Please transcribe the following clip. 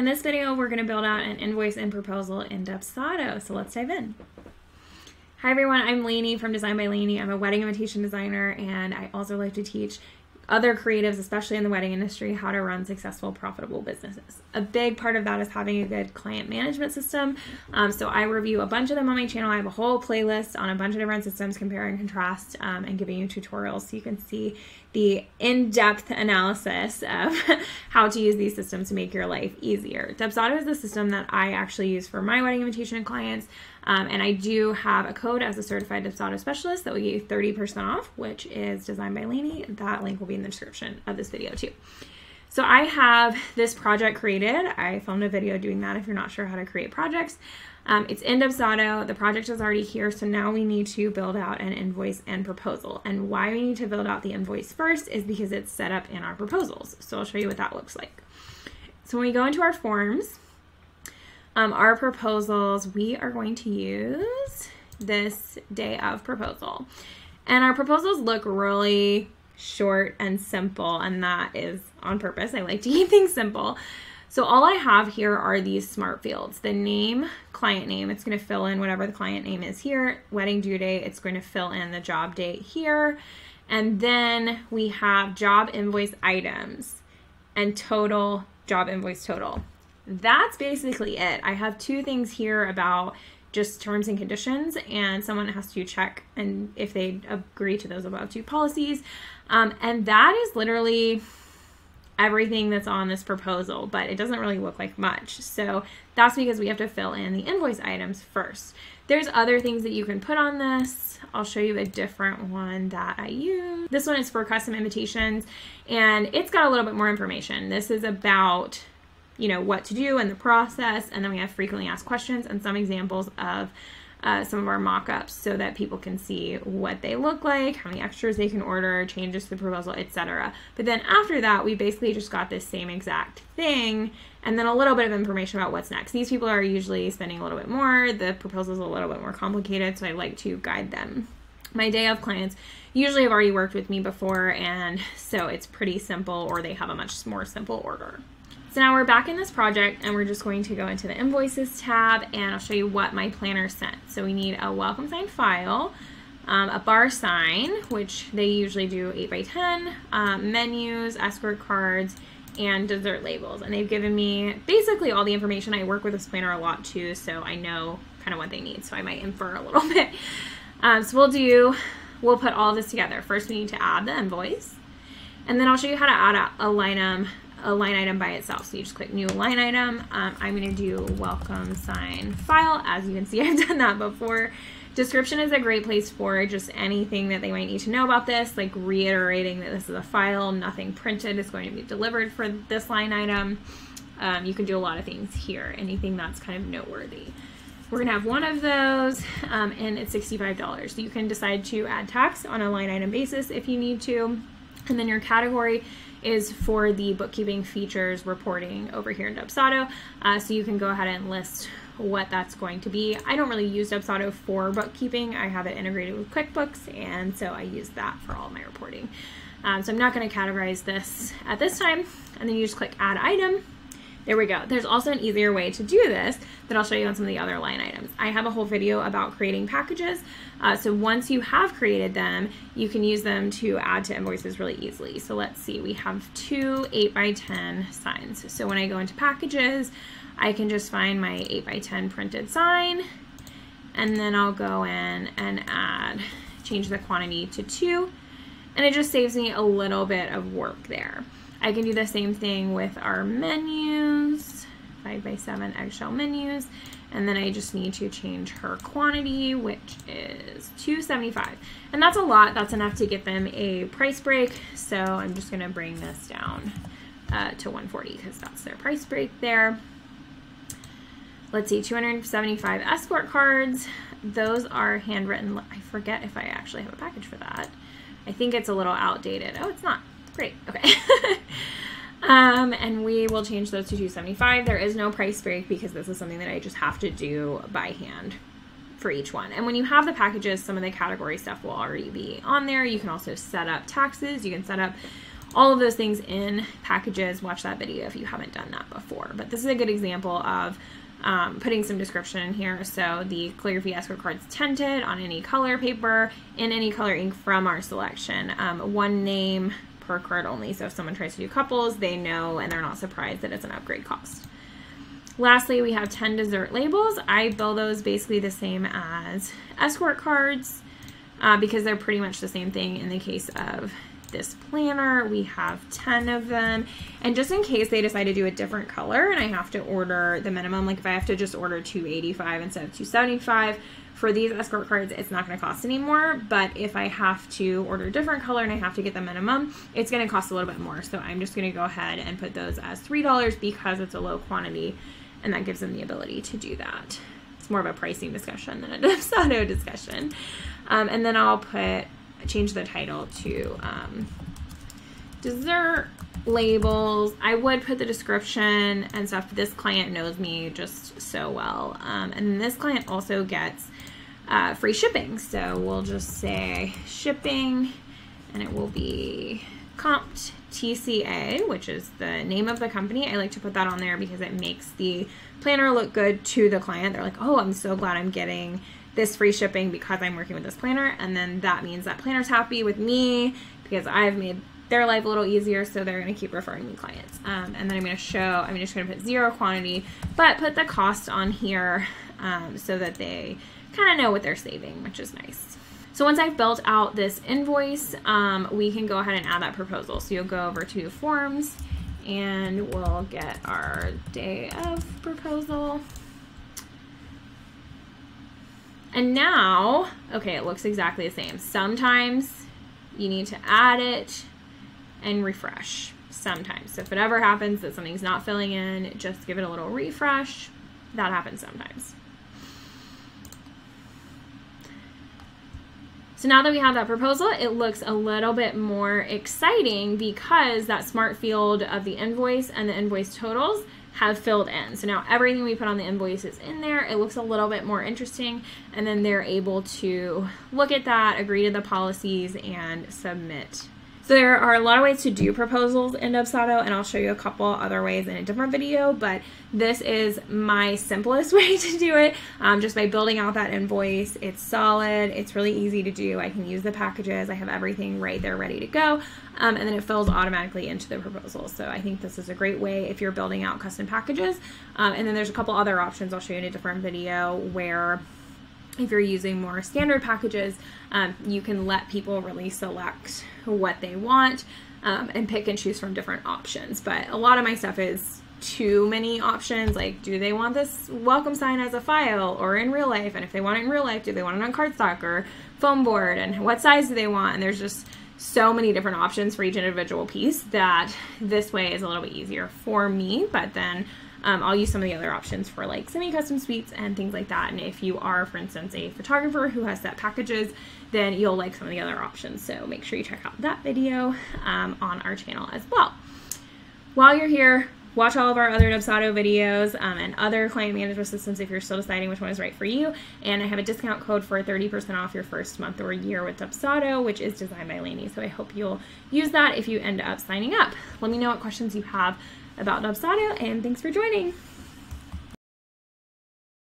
In this video, we're going to build out an invoice and proposal in Dubsado, so let's dive in. Hi everyone, I'm Laney from Design by Laney. I'm a wedding invitation designer and I also like to teach other creatives, especially in the wedding industry, how to run successful, profitable businesses. A big part of that is having a good client management system. Um, so I review a bunch of them on my channel. I have a whole playlist on a bunch of different systems, compare and contrast, um, and giving you tutorials so you can see the in-depth analysis of how to use these systems to make your life easier. Dubsado is the system that I actually use for my wedding invitation clients. Um, and I do have a code as a certified Dubsado specialist that will get you 30% off, which is designed by Laney. That link will be in the description of this video too. So I have this project created. I filmed a video doing that if you're not sure how to create projects. Um, it's in Dubsado. The project is already here, so now we need to build out an invoice and proposal. And why we need to build out the invoice first is because it's set up in our proposals. So I'll show you what that looks like. So when we go into our forms, um, our proposals, we are going to use this day of proposal. And our proposals look really short and simple, and that is on purpose. I like to keep things simple. So all I have here are these smart fields. The name, client name, it's going to fill in whatever the client name is here. Wedding due date, it's going to fill in the job date here. And then we have job invoice items and total job invoice total that's basically it. I have two things here about just terms and conditions, and someone has to check and if they agree to those above two policies. Um, and that is literally everything that's on this proposal, but it doesn't really look like much. So that's because we have to fill in the invoice items first. There's other things that you can put on this. I'll show you a different one that I use. This one is for custom invitations and it's got a little bit more information. This is about you know, what to do and the process. And then we have frequently asked questions and some examples of uh, some of our mock-ups so that people can see what they look like, how many extras they can order, changes to the proposal, etc. But then after that, we basically just got this same exact thing and then a little bit of information about what's next. These people are usually spending a little bit more. The proposal is a little bit more complicated, so I like to guide them. My day of clients usually have already worked with me before, and so it's pretty simple, or they have a much more simple order. So now we're back in this project and we're just going to go into the invoices tab and I'll show you what my planner sent. So we need a welcome sign file, um, a bar sign, which they usually do 8 by 10 um, menus, escort cards, and dessert labels. And they've given me basically all the information. I work with this planner a lot too, so I know kind of what they need. So I might infer a little bit. Um, so we'll do, we'll put all this together. First we need to add the invoice. And then I'll show you how to add a, a line item a line item by itself. So you just click new line item. Um, I'm going to do welcome sign file. As you can see, I've done that before. Description is a great place for just anything that they might need to know about this, like reiterating that this is a file, nothing printed is going to be delivered for this line item. Um, you can do a lot of things here, anything that's kind of noteworthy. We're gonna have one of those um, and it's $65. So you can decide to add tax on a line item basis if you need to. And then your category is for the bookkeeping features reporting over here in Dubsado. Uh, so you can go ahead and list what that's going to be. I don't really use Dubsado for bookkeeping. I have it integrated with QuickBooks, and so I use that for all my reporting. Um, so I'm not going to categorize this at this time. And then you just click Add Item, there we go. There's also an easier way to do this that I'll show you on some of the other line items. I have a whole video about creating packages. Uh, so once you have created them, you can use them to add to invoices really easily. So let's see, we have two 8 by 10 signs. So when I go into packages, I can just find my 8 by 10 printed sign and then I'll go in and add, change the quantity to two and it just saves me a little bit of work there. I can do the same thing with our menus, 5 by 7 eggshell menus, and then I just need to change her quantity, which is 275. And that's a lot. That's enough to get them a price break. So I'm just to bring this down uh, to 140 because that's their price break there. Let's see, 275 escort cards. Those are handwritten. I forget if I actually have a package for that. I think it's a little outdated. Oh, it's not. Great, okay. um, and we will change those to 275. There is no price break because this is something that I just have to do by hand for each one. And when you have the packages, some of the category stuff will already be on there. You can also set up taxes. You can set up all of those things in packages. Watch that video if you haven't done that before. But this is a good example of um, putting some description in here. So the calligraphy escort cards tinted on any color paper in any color ink from our selection. Um, one name per card only. So if someone tries to do couples, they know and they're not surprised that it's an upgrade cost. Lastly, we have 10 dessert labels. I bill those basically the same as escort cards uh, because they're pretty much the same thing in the case of this planner. We have 10 of them. And just in case they decide to do a different color and I have to order the minimum, like if I have to just order 285 instead of 275 for these escort cards, it's not going to cost anymore. But if I have to order a different color and I have to get the minimum, it's going to cost a little bit more. So I'm just going to go ahead and put those as $3 because it's a low quantity and that gives them the ability to do that. It's more of a pricing discussion than a Dubsado discussion. Um, and then I'll put change the title to um, dessert labels. I would put the description and stuff. This client knows me just so well. Um, and this client also gets uh, free shipping. So we'll just say shipping and it will be comped TCA, which is the name of the company. I like to put that on there because it makes the planner look good to the client. They're like, oh, I'm so glad I'm getting this free shipping because I'm working with this planner. And then that means that planner's happy with me because I've made their life a little easier. So they're going to keep referring me clients. Um, and then I'm going to show, I'm just going to put zero quantity, but put the cost on here um, so that they kind of know what they're saving, which is nice. So once I've built out this invoice, um, we can go ahead and add that proposal. So you'll go over to forms and we'll get our day of proposal. And now, okay, it looks exactly the same. Sometimes you need to add it and refresh sometimes. So if it ever happens that something's not filling in, just give it a little refresh. That happens sometimes. So now that we have that proposal, it looks a little bit more exciting because that smart field of the invoice and the invoice totals have filled in. So now everything we put on the invoice is in there. It looks a little bit more interesting and then they're able to look at that, agree to the policies and submit so there are a lot of ways to do proposals in Dubsado, and I'll show you a couple other ways in a different video, but this is my simplest way to do it, um, just by building out that invoice. It's solid, it's really easy to do. I can use the packages, I have everything right there ready to go, um, and then it fills automatically into the proposal. So I think this is a great way if you're building out custom packages. Um, and then there's a couple other options I'll show you in a different video where if you're using more standard packages, um, you can let people really select what they want um, and pick and choose from different options. But a lot of my stuff is too many options. Like, do they want this welcome sign as a file or in real life? And if they want it in real life, do they want it on cardstock or foam board? And what size do they want? And there's just so many different options for each individual piece that this way is a little bit easier for me. But then um, I'll use some of the other options for like semi-custom suites and things like that. And if you are, for instance, a photographer who has set packages, then you'll like some of the other options. So make sure you check out that video um, on our channel as well. While you're here, watch all of our other Dubsado videos um, and other client management systems if you're still deciding which one is right for you. And I have a discount code for 30% off your first month or year with Dubsado, which is designed by Laney. So I hope you'll use that if you end up signing up. Let me know what questions you have about Dubsado, and thanks for joining.